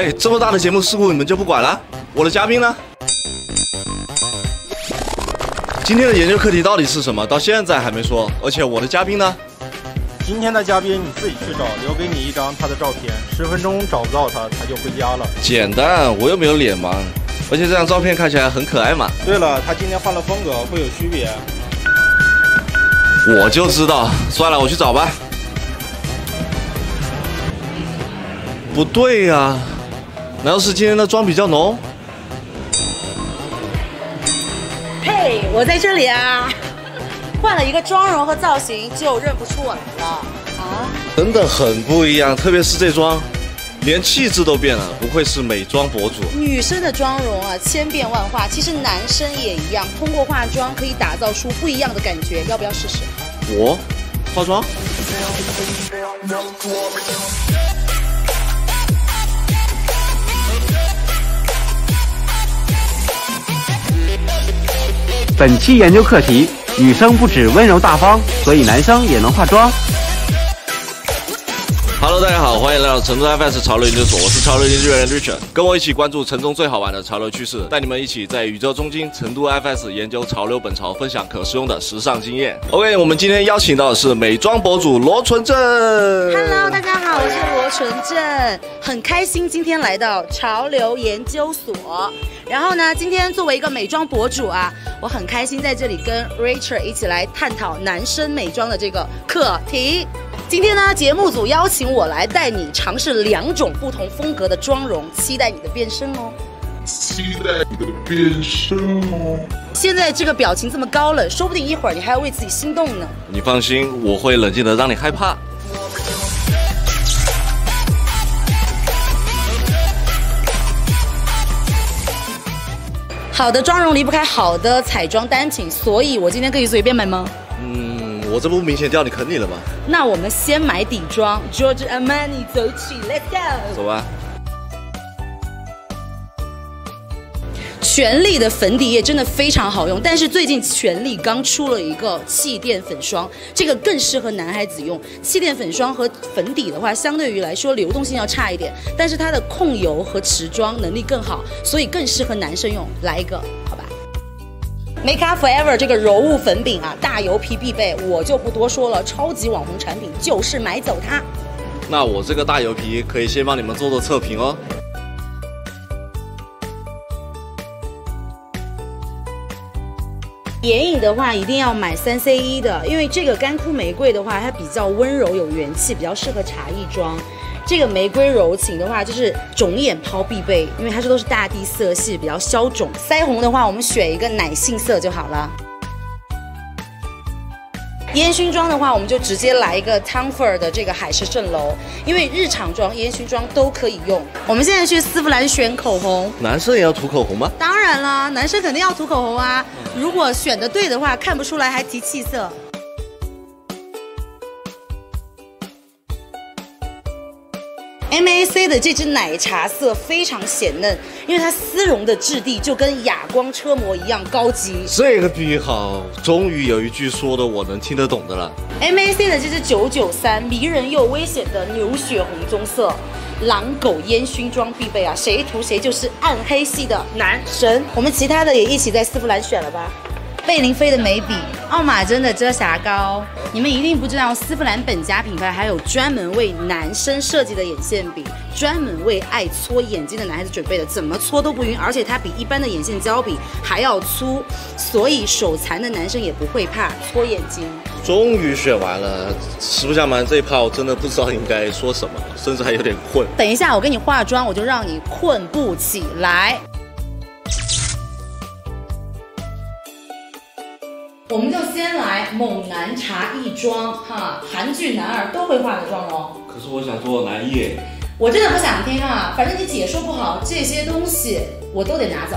哎，这么大的节目事故你们就不管了？我的嘉宾呢？今天的研究课题到底是什么？到现在还没说。而且我的嘉宾呢？今天的嘉宾你自己去找，留给你一张他的照片，十分钟找不到他，他就回家了。简单，我又没有脸盲，而且这张照片看起来很可爱嘛。对了，他今天换了风格，会有区别。我就知道，算了，我去找吧。不对呀，难道是今天的妆比较浓？嘿，我在这里啊！换了一个妆容和造型，就认不出我来了啊！真的很不一样，特别是这妆，连气质都变了，不愧是美妆博主。女生的妆容啊，千变万化，其实男生也一样，通过化妆可以打造出不一样的感觉，要不要试试？我化妆。本期研究课题：女生不止温柔大方，所以男生也能化妆。Hello，大家好，欢迎来到成都 FS 潮流研究所，我是潮流研究员 Richard，跟我一起关注城中最好玩的潮流趋势，带你们一起在宇宙中心成都 FS 研究潮流本潮，分享可实用的时尚经验。OK，我们今天邀请到的是美妆博主罗纯正。Hello，大家好，我是罗纯正，很开心今天来到潮流研究所。然后呢，今天作为一个美妆博主啊，我很开心在这里跟 Richard 一起来探讨男生美妆的这个课题。今天呢，节目组邀请我来带你尝试两种不同风格的妆容，期待你的变身哦！期待你的变身哦！现在这个表情这么高冷，说不定一会儿你还要为自己心动呢。你放心，我会冷静的让你害怕。好的妆容离不开好的彩妆单品，所以我今天可以随便买吗？嗯我这不明显掉你坑里了吗？那我们先买底妆，George Armani 走起，Let's go，走吧。全力的粉底液真的非常好用，但是最近全力刚出了一个气垫粉霜，这个更适合男孩子用。气垫粉霜和粉底的话，相对于来说流动性要差一点，但是它的控油和持妆能力更好，所以更适合男生用。来一个。好吧 Make Up Forever 这个柔雾粉饼啊，大油皮必备，我就不多说了。超级网红产品，就是买走它。那我这个大油皮可以先帮你们做做测评哦。眼影的话，一定要买三 C 一的，因为这个干枯玫瑰的话，它比较温柔有元气，比较适合茶艺妆。这个玫瑰柔情的话，就是肿眼泡必备，因为它这都是大地色系，比较消肿。腮红的话，我们选一个奶杏色就好了。烟熏妆的话，我们就直接来一个 Tom Ford 的这个海市蜃楼，因为日常妆、烟熏妆都可以用。我们现在去丝芙兰选口红，男生也要涂口红吗？当然了，男生肯定要涂口红啊。如果选的对的话，看不出来还提气色。MAC 的这支奶茶色非常显嫩，因为它丝绒的质地就跟哑光车模一样高级。这个比喻好，终于有一句说的我能听得懂的了。MAC 的这支九九三，迷人又危险的牛血红棕色，狼狗烟熏妆必备啊！谁涂谁就是暗黑系的男神。我们其他的也一起在丝芙兰选了吧。贝玲妃的眉笔，奥马珍的遮瑕膏，你们一定不知道，丝芙兰本家品牌还有专门为男生设计的眼线笔，专门为爱搓眼睛的男孩子准备的，怎么搓都不晕，而且它比一般的眼线胶笔还要粗，所以手残的男生也不会怕搓眼睛。终于选完了，实不相瞒，这一趴我真的不知道应该说什么，甚至还有点困。等一下，我给你化妆，我就让你困不起来。我们就先来猛男茶艺妆哈，韩剧男二都会化的妆容。可是我想做男一，我真的不想听啊！反正你解说不好，这些东西我都得拿走。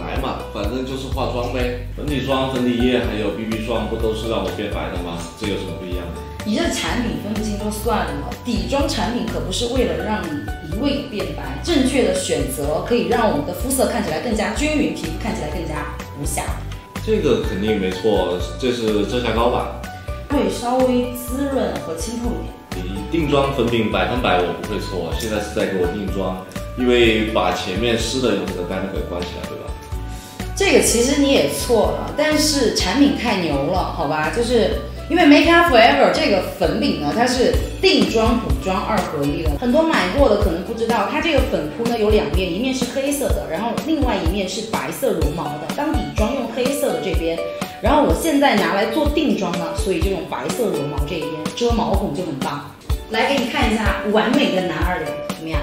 来嘛，反正就是化妆呗，粉底霜、粉底液还有 BB 霜，不都是让我变白的吗？这有什么不一样的？你这产品分不清就算了，底妆产品可不是为了让你一味变白，正确的选择可以让我们的肤色看起来更加均匀，皮肤看起来更加无瑕。这个肯定没错，这是遮瑕膏吧？会稍微滋润和清透一点。你定妆粉饼百分百我不会错，现在是在给我定妆，因为把前面湿的用这个干的给关起来，对吧？这个其实你也错了，但是产品太牛了，好吧？就是因为 Make Up Forever 这个粉饼呢，它是定妆补妆二合一的，很多买过的可能不知道，它这个粉扑呢有两面，一面是黑色的，然后另外一面是白色绒毛的。当底妆用黑色的这边，然后我现在拿来做定妆呢，所以就用白色绒毛这一边遮毛孔就很棒。来给你看一下完美的男二脸，怎么样？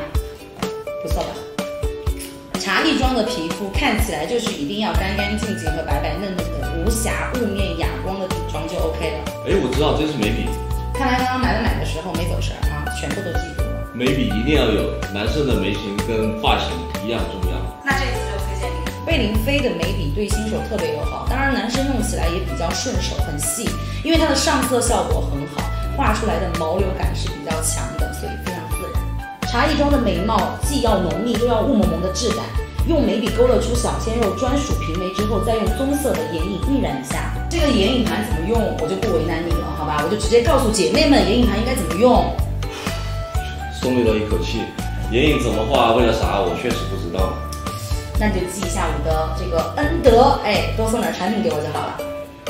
不错吧？茶艺妆的皮肤看起来就是一定要干干净净和白白嫩嫩的，无瑕雾面哑光的底妆就 OK 了。哎，我知道这是眉笔，看来刚刚买了买的时候没走神啊，全部都记住了。眉笔一定要有，男生的眉形跟发型一样重要。那这次就推荐你贝玲妃的眉笔，对新手特别友好，当然男生用起来也比较顺手，很细，因为它的上色效果很好，画出来的毛流感是比较强的，所以非常自然。茶艺妆的眉毛既要浓密又要雾蒙蒙的质感，用眉笔勾勒出小鲜肉专属平眉之后，再用棕色的眼影晕染一下。这个眼影盘怎么用，我就不为难你了，好吧？我就直接告诉姐妹们眼影盘应该怎么用。松了一口气，眼影怎么画，为了啥，我确实不知道。那你就记一下我的这个恩德，哎，多送点产品给我就好了。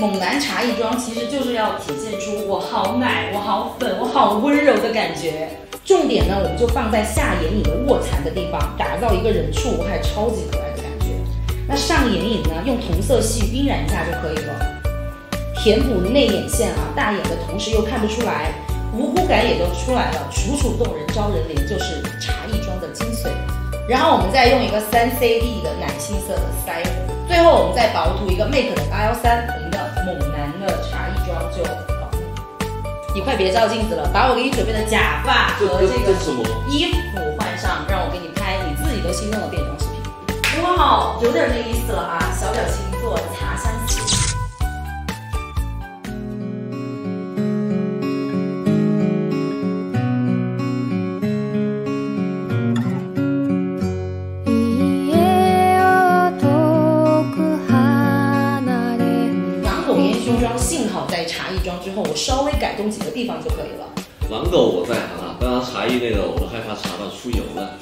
猛男茶艺妆其实就是要体现出我好奶、我好粉、我好温柔的感觉。重点呢，我们就放在下眼影的卧蚕的地方，打造一个人畜无害、超级可爱的感觉。那上眼影呢，用同色系晕染一下就可以了，填补内眼线啊，大眼的同时又看不出来，无辜感也就出来了，楚楚动人、招人怜，就是茶艺妆的精髓。然后我们再用一个三 CD 的奶青色的腮红，最后我们再薄涂一个 Make 的八幺三，我们的猛男的茶艺妆就。你快别照镜子了，把我给你准备的假发和这个？衣服换上，让我给你拍你自己都心动的变装视频。哇，有点那意思了啊，小表情做茶稍微改动几个地方就可以了。狼狗我在行啊，刚刚茶艺那个我都害怕茶到出油了。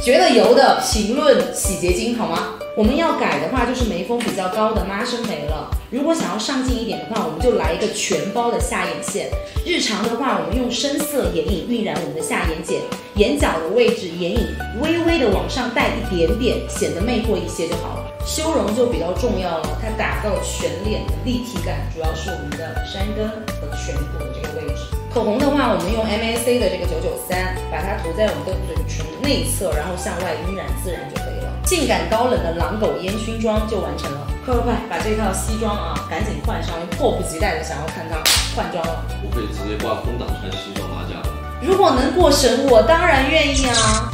觉得油的评论洗洁精好吗？我们要改的话就是眉峰比较高的妈生眉了。如果想要上镜一点的话，我们就来一个全包的下眼线。日常的话，我们用深色眼影晕染我们的下眼睑，眼角的位置眼影微微的往上带一点点，显得魅惑一些就好了。修容就比较重要了，它打造全脸的立体感，主要是我们的山根和颧骨的这个位置。口红的话，我们用 MAC 的这个九九三，把它涂在我们的嘴唇内侧，然后向外晕染自然就可以。性感高冷的狼狗烟熏妆就完成了。快快快，把这套西装啊赶紧换上，迫不及待的想要看它换装了。我可以直接挂空档穿西装马甲吗。如果能过审，我当然愿意啊。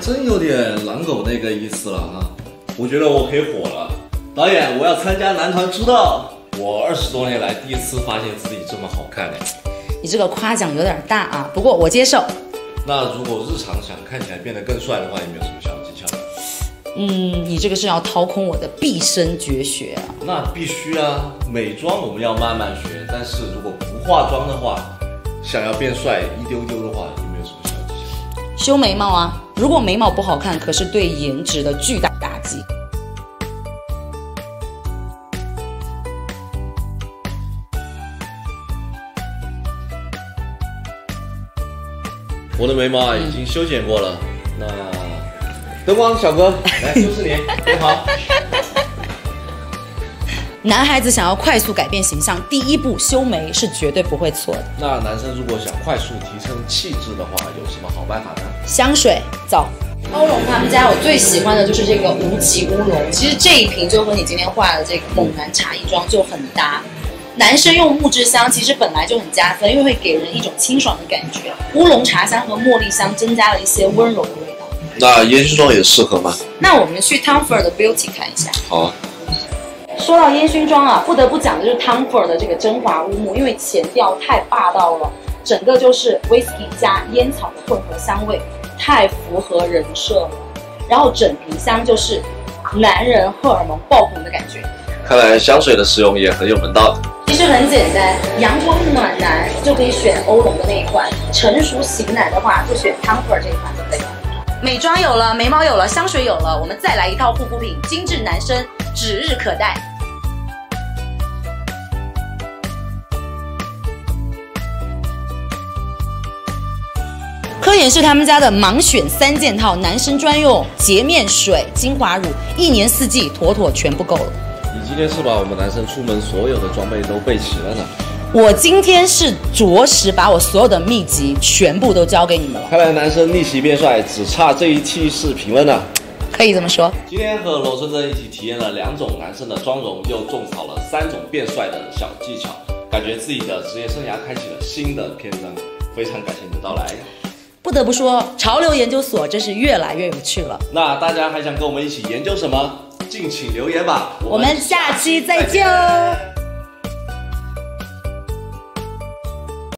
真有点狼狗那个意思了啊。我觉得我可以火了。导演，我要参加男团出道。我二十多年来第一次发现自己这么好看哎。你这个夸奖有点大啊，不过我接受。那如果日常想看起来变得更帅的话，有没有什么小技巧？嗯，你这个是要掏空我的毕生绝学啊。那必须啊，美妆我们要慢慢学，但是如果不化妆的话，想要变帅一丢丢的话？修眉毛啊，如果眉毛不好看，可是对颜值的巨大打击。我的眉毛啊已经修剪过了，那灯光小哥来就是你，你好。男孩子想要快速改变形象，第一步修眉是绝对不会错的。那男生如果想快速提升气质的话，有什么好办法呢？香水，走。欧龙他们家我最喜欢的就是这个无极乌龙，其实这一瓶就和你今天画的这个猛男茶艺妆就很搭。男生用木质香其实本来就很加分，因为会给人一种清爽的感觉。乌龙茶香和茉莉香增加了一些温柔的味道。那烟熏妆也适合吗？那我们去 Tom Ford 的 Beauty 看一下。好啊，说到烟熏妆啊，不得不讲的就是 Tom Ford 的这个真华乌木，因为前调太霸道了，整个就是 whisky 加烟草的混合香味，太符合人设了。然后整瓶香就是男人荷尔蒙爆棚的感觉。看来香水的使用也很有门道。其实很简单，阳光暖男就可以选欧龙的那一款，成熟型男的话就选 Tom Ford 这一款就可以了。美妆有了，眉毛有了，香水有了，我们再来一套护肤品，精致男生指日可待。科颜氏他们家的盲选三件套，男生专用洁面水、精华乳，一年四季妥妥全部够了。你今天是把我们男生出门所有的装备都备齐了呢？我今天是着实把我所有的秘籍全部都交给你们了，看来男生逆袭变帅，只差这一期视频了呢。可以这么说。今天和罗春真一起体验了两种男生的妆容，又种草了三种变帅的小技巧，感觉自己的职业生涯开启了新的篇章。非常感谢你的到来。不得不说，潮流研究所真是越来越有趣了。那大家还想跟我们一起研究什么？敬请留言吧。我们下期再见哦。